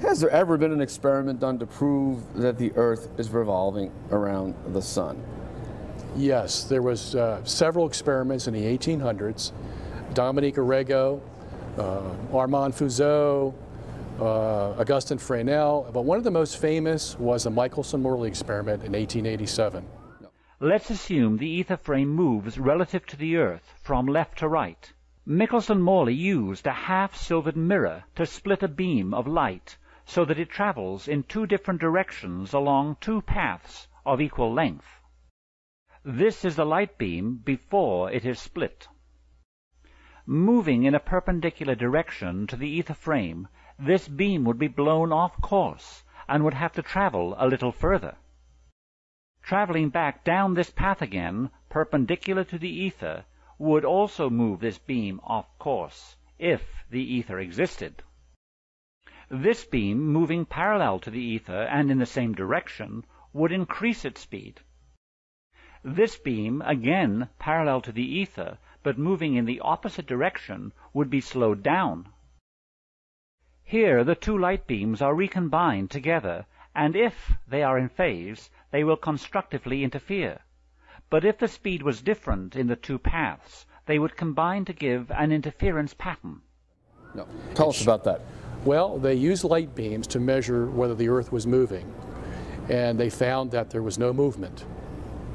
Has there ever been an experiment done to prove that the Earth is revolving around the sun? Yes, there was uh, several experiments in the 1800s. Dominique Arago, uh, Armand Fizeau, uh, Augustin Fresnel, but one of the most famous was the Michelson-Morley experiment in 1887. Let's assume the ether frame moves relative to the Earth from left to right. Michelson-Morley used a half-silvered mirror to split a beam of light so that it travels in two different directions along two paths of equal length. This is the light beam before it is split. Moving in a perpendicular direction to the ether frame, this beam would be blown off course and would have to travel a little further. Traveling back down this path again, perpendicular to the ether, would also move this beam off course, if the ether existed. This beam, moving parallel to the ether and in the same direction, would increase its speed. This beam, again parallel to the ether, but moving in the opposite direction, would be slowed down. Here the two light beams are recombined together, and if they are in phase, they will constructively interfere. But if the speed was different in the two paths, they would combine to give an interference pattern. No. Tell us about that. Well, they used light beams to measure whether the Earth was moving, and they found that there was no movement.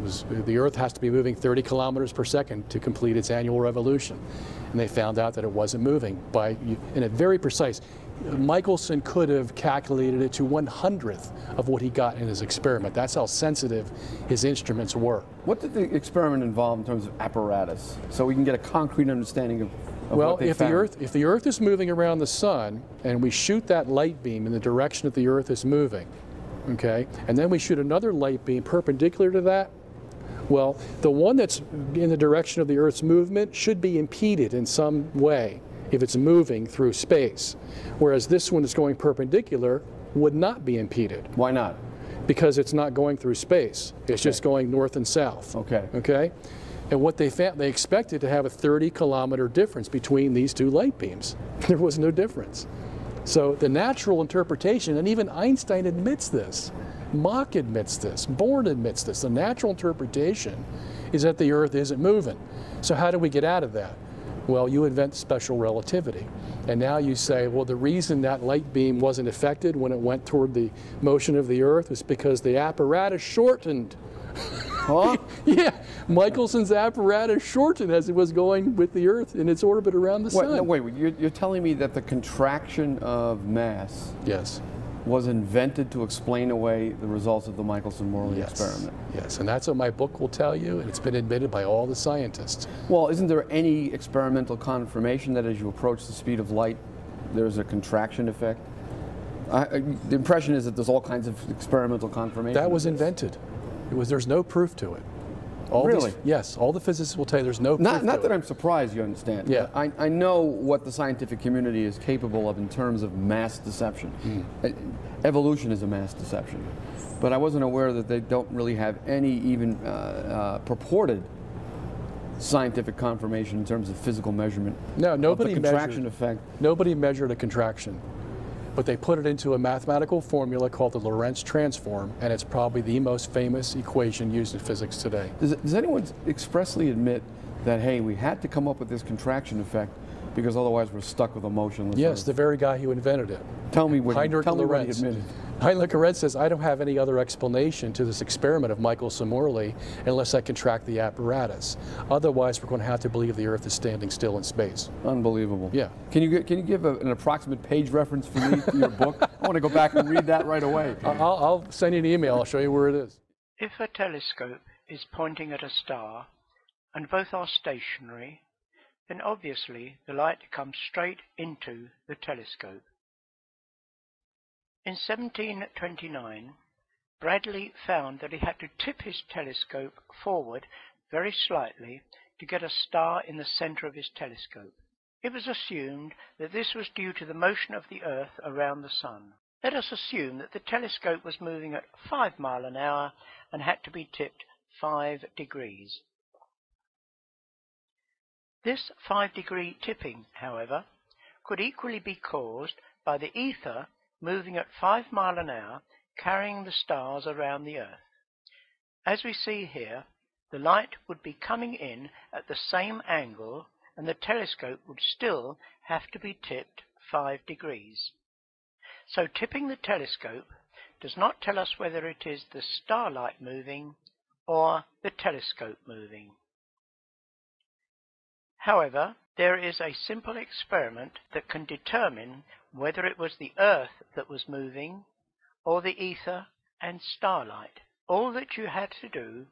Was, the Earth has to be moving 30 kilometers per second to complete its annual revolution, and they found out that it wasn't moving by in a very precise. Michelson could have calculated it to one hundredth of what he got in his experiment. That's how sensitive his instruments were. What did the experiment involve in terms of apparatus, so we can get a concrete understanding of, of well, if found? the Earth if the Earth is moving around the Sun and we shoot that light beam in the direction that the Earth is moving, okay, and then we shoot another light beam perpendicular to that, well, the one that's in the direction of the Earth's movement should be impeded in some way if it's moving through space, whereas this one is going perpendicular would not be impeded Why not? because it's not going through space. It's just going north and south. Okay. Okay? And what they found, they expected to have a 30 kilometer difference between these two light beams. There was no difference. So the natural interpretation, and even Einstein admits this, Mach admits this, Born admits this, the natural interpretation is that the Earth isn't moving. So how do we get out of that? Well, you invent special relativity. And now you say, well, the reason that light beam wasn't affected when it went toward the motion of the Earth was because the apparatus shortened. Huh? yeah, Michelson's apparatus shortened as it was going with the Earth in its orbit around the Wait, Sun. no, wait, wait, you're, you're telling me that the contraction of mass Yes. was invented to explain away the results of the Michelson-Morley Yes. experiment. Yes, and that's what my book will tell you, and it's been admitted by all the scientists. Well, isn't there any experimental confirmation that as you approach the speed of light, there's a contraction effect? I, the impression is that there's all kinds of experimental confirmation. That was invented. It was. There's no proof to it. All these- Really? yes. All the physicists will tell you there's no proof Not, not it. that I'm surprised, you understand. Yeah. I, I know what the scientific community is capable of in terms of mass deception. Uh, Evolution is a mass deception. But I wasn't aware that they don't really have any even uh, uh, purported scientific confirmation in terms of physical measurement No, of nobody the contraction measured. effect. Nobody measured a contraction, but they put it into a mathematical formula called the Lorentz transform, and it's probably the most famous equation used in physics today. Does, does anyone expressly admit that, hey, we had to come up with this contraction effect because otherwise we're stuck with a motionless Yes, Earth? the very guy who invented it. Tell me what, Heinrich tell me what he admitted. Heinrich Lorentz says, I don't have any other explanation to this experiment of Michelson-Morley unless I contract the apparatus. Otherwise, we're going to have to believe the Earth is standing still in space. Unbelievable. Yeah. Can you can you give a, an approximate page reference for me to your book? I want to go back and read that right away. I'll, I'll send you an email. I'll show you where it is. If a telescope is pointing at a star and both are stationary, then obviously the light comes straight into the telescope. In 1729, Bradley found that he had to tip his telescope forward very slightly to get a star in the center of his telescope. It was assumed that this was due to the motion of the Earth around the Sun. Let us assume that the telescope was moving at 5 mile an hour and had to be tipped 5 degrees. This 5 degree tipping, however, could equally be caused by the ether moving at 5 mile an hour, carrying the stars around the Earth. As we see here, the light would be coming in at the same angle and the telescope would still have to be tipped 5 degrees. So tipping the telescope does not tell us whether it is the starlight moving or the telescope moving. However, there is a simple experiment that can determine whether it was the Earth that was moving or the ether and starlight. All that you had to do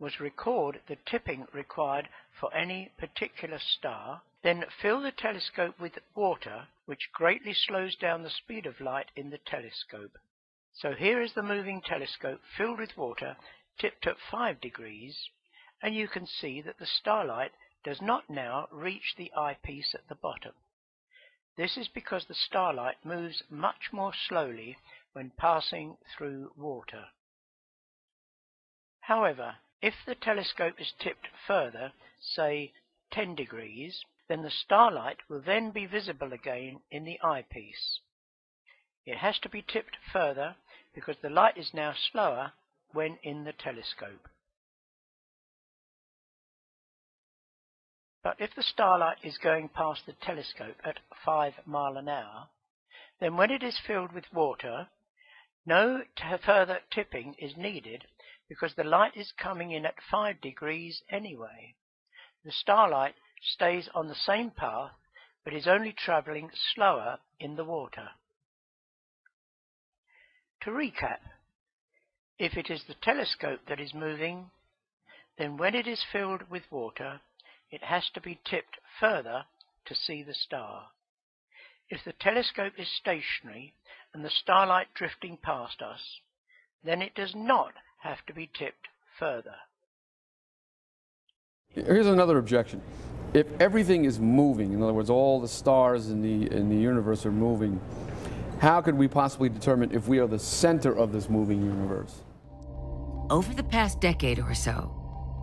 was record the tipping required for any particular star, then fill the telescope with water, which greatly slows down the speed of light in the telescope. So here is the moving telescope filled with water, tipped at 5 degrees, and you can see that the starlight does not now reach the eyepiece at the bottom. This is because the starlight moves much more slowly when passing through water. However, if the telescope is tipped further, say 10 degrees, then the starlight will then be visible again in the eyepiece. It has to be tipped further because the light is now slower when in the telescope. But if the starlight is going past the telescope at 5 mile an hour, then when it is filled with water, no further tipping is needed because the light is coming in at 5 degrees anyway. The starlight stays on the same path, but is only travelling slower in the water. To recap, if it is the telescope that is moving, then when it is filled with water, it has to be tipped further to see the star. If the telescope is stationary and the starlight drifting past us, then it does not have to be tipped further. Here's another objection. If everything is moving, in other words, all the stars in the, in the universe are moving, how could we possibly determine if we are the center of this moving universe? Over the past decade or so,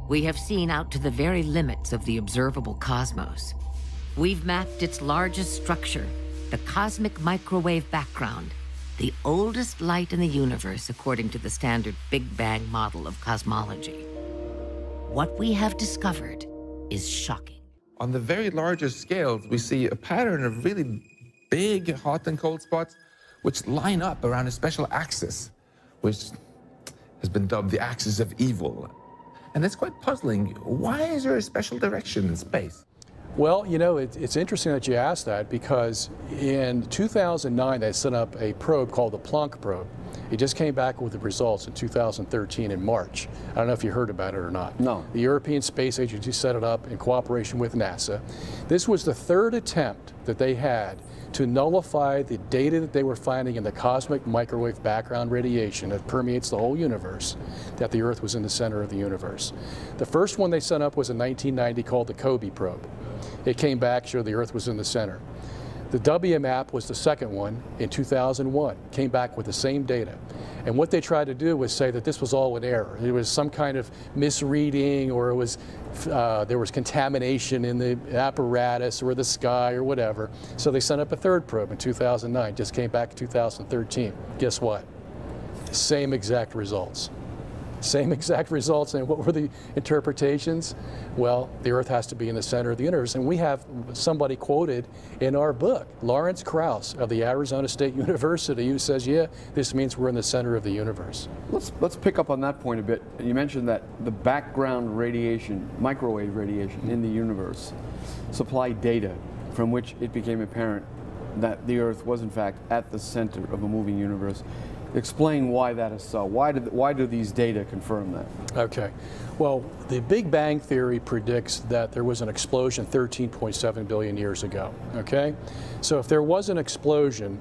we have seen out to the very limits of the observable cosmos. We've mapped its largest structure, the cosmic microwave background, the oldest light in the universe according to the standard Big Bang model of cosmology. What we have discovered is shocking. On the very largest scales, we see a pattern of really big hot and cold spots which line up around a special axis, which has been dubbed the axis of evil. And it's quite puzzling. Why is there a special direction in space? Well, you know, it, it's interesting that you asked that because in 2009 they set up a probe called the Planck probe. It just came back with the results in 2013 in March. I don't know if you heard about it or not. No. The European Space Agency set it up in cooperation with NASA. This was the third attempt that they had to nullify the data that they were finding in the cosmic microwave background radiation that permeates the whole universe, that the Earth was in the center of the universe. The first one they set up was in 1990 called the COBE probe. It came back, showed the Earth was in the center. The WMAP was the second one in 2001, came back with the same data. And what they tried to do was say that this was all an error. It was some kind of misreading or it was, uh, there was contamination in the apparatus or the sky or whatever. So they sent up a third probe in 2009, just came back in 2013. Guess what? Same exact results. Same exact results. And what were the interpretations? Well, the Earth has to be in the center of the universe. And we have somebody quoted in our book, Lawrence Krauss of the Arizona State University, who says, yeah, this means we're in the center of the universe. Let's, let's pick up on that point a bit. You mentioned that the background radiation, microwave radiation in the universe, supplied data from which it became apparent that the Earth was in fact at the center of a moving universe. Explain why that is so. Why do, why do these data confirm that? Okay. Well, the Big Bang Theory predicts that there was an explosion 13.7 billion years ago. Okay? So if there was an explosion,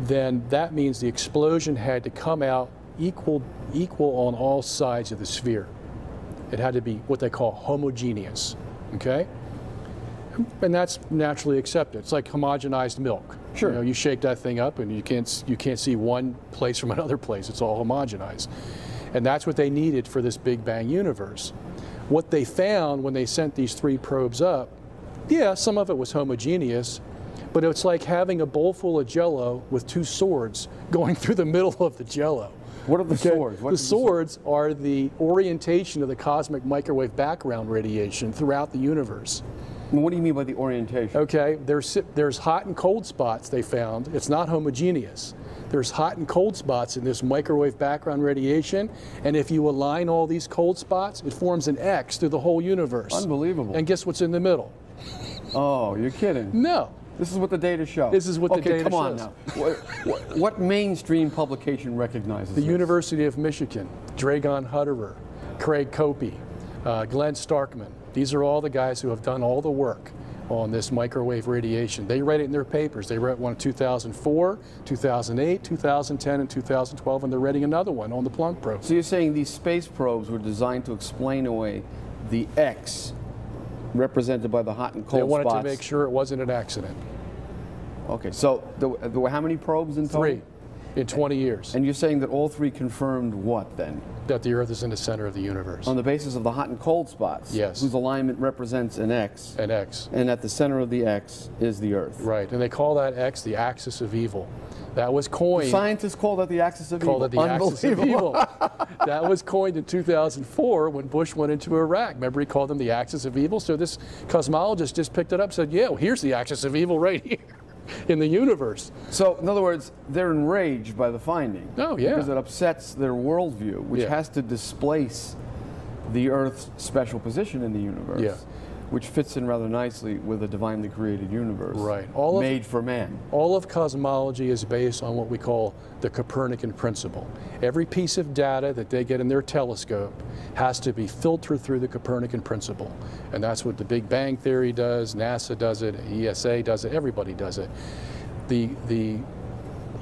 then that means the explosion had to come out equal, equal on all sides of the sphere. It had to be what they call homogeneous. Okay? And that's naturally accepted. It's like homogenized milk. Sure. You, know, you shake that thing up and you can't, you can't see one place from another place. It's all homogenized. And that's what they needed for this Big Bang universe. What they found when they sent these three probes up, yeah, some of it was homogeneous, But it's like having a bowl full of jello with two swords going through the middle of the jello. What are the Okay? swords? What the swords are the orientation of the cosmic microwave background radiation throughout the universe. What do you mean by the orientation? Okay, there's, there's hot and cold spots they found. It's not homogeneous. There's hot and cold spots in this microwave background radiation, and if you align all these cold spots, it forms an X through the whole universe. Unbelievable. And guess what's in the middle? Oh, you're kidding. No. This is what the data shows. This is what the okay, data come on shows. now. What, what, what mainstream publication recognizes The this? University of Michigan, Dragan Huterer, Craig Copi, uh, Glenn Starkman. These are all the guys who have done all the work on this microwave radiation. They write it in their papers. They wrote one in 2004, 2008, 2010, and 2012, and they're writing another one on the Planck probe. So you're saying these space probes were designed to explain away the X represented by the hot and cold They wanted spots? to make sure it wasn't an accident. Okay, so there, were- there were how many probes in total? Three in 20 years, And you're saying that all three confirmed what then? That the Earth is in the center of the universe. On the basis of the hot and cold spots? Yes. Whose alignment represents an X. An X. And at the center of the X is the Earth. Right, and they call that X the axis of evil. That was coined. Scientists call that the axis of called evil. it the axis of evil. that was coined in 2004 when Bush went into Iraq. Remember, he called them the axis of evil. So this cosmologist just picked it up, and said, "Yeah, well, here's the axis of evil right here in the universe." So, in other words, they're enraged by the finding. Oh, yeah. Because it upsets their worldview, which Yeah. has to displace the Earth's special position in the universe. Yeah. Which fits in rather nicely with a divinely created universe. Right. All of- made for man. All of cosmology is based on what we call the Copernican principle. Every piece of data that they get in their telescope has to be filtered through the Copernican principle. And that's what the Big Bang Theory does, NASA does it, ESA does it, everybody does it. The, the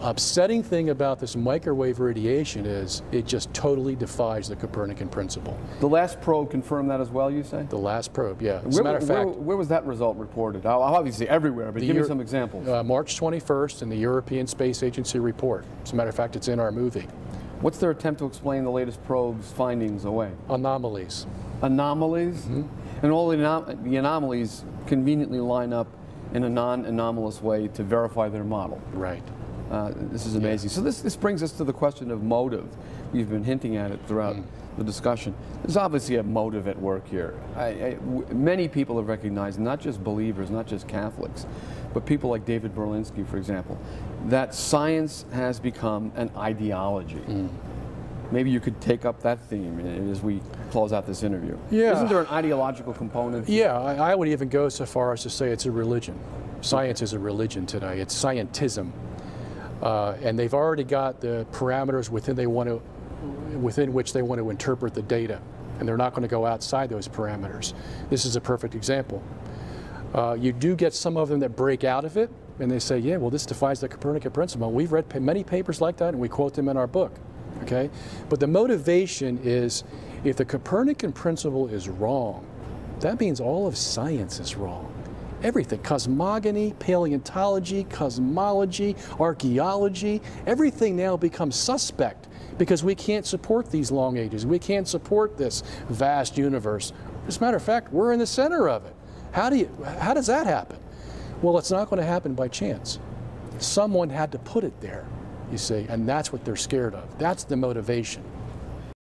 upsetting thing about this microwave radiation is it just totally defies the Copernican principle. The last probe confirmed that as well, you say? The last probe, yeah. As a matter of fact, where was that result reported? Obviously everywhere, but give me some examples. uh, March 21st in the European Space Agency report. As a matter of fact, it's in our movie. What's their attempt to explain the latest probe's findings away? Anomalies. Anomalies? Mm-hmm. And all the, anom- the anomalies conveniently line up in a non-anomalous way to verify their model. Right. Uh, this is amazing. So this, this brings us to the question of motive. We've been hinting at it throughout Mm. the discussion. There's obviously a motive at work here. I, I- w- many people have recognized, not just believers, not just Catholics, but people like David Berlinski, for example, that science has become an ideology. Mm. Maybe you could take up that theme uh, as we close out this interview. Yeah. Isn't there an ideological component? Yeah, I, I would even go so far as to say it's a religion. Science is a religion today. It's scientism. Uh, and they've already got the parameters within they want to, within which they want to interpret the data, and they're not going to go outside those parameters. This is a perfect example. Uh, you do get some of them that break out of it, and they say, "Yeah, well, this defies the Copernican principle." We've read many papers like that, and we quote them in our book. Okay, but the motivation is, if the Copernican principle is wrong, that means all of science is wrong. Everything cosmogony, paleontology, cosmology, archaeology everything now becomes suspect because we can't support these long ages. We can't support this vast universe. As a matter of fact, we're in the center of it. How, do you, how does that happen? Well, it's not going to happen by chance. Someone had to put it there, you see, and that's what they're scared of. That's the motivation.